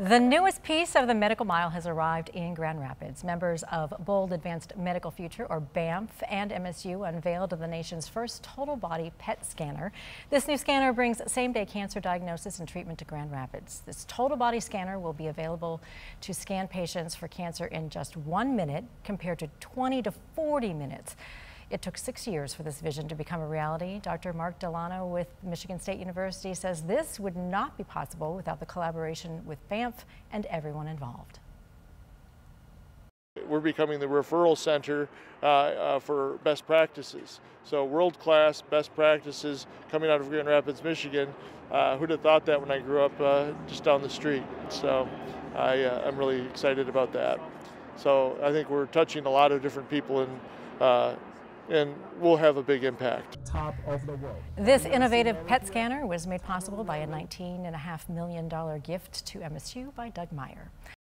The newest piece of the Medical Mile has arrived in Grand Rapids. Members of Bold Advanced Medical Future, or BAMF, and MSU unveiled the nation's first total body PET scanner. This new scanner brings same-day cancer diagnosis and treatment to Grand Rapids. This total body scanner will be available to scan patients for cancer in just one minute compared to 20 to 40 minutes. It took six years for this vision to become a reality. Dr. Mark Delano with Michigan State University says this would not be possible without the collaboration with BAMF and everyone involved. We're becoming the referral center uh, uh, for best practices. So world-class best practices coming out of Grand Rapids, Michigan. Uh, who'd have thought that when I grew up uh, just down the street? So I, am uh, really excited about that. So I think we're touching a lot of different people in uh, and will have a big impact. Top of the world. This innovative PET scanner was made possible by a $19.5 million gift to MSU by Doug Meijer.